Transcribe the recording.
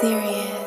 serious.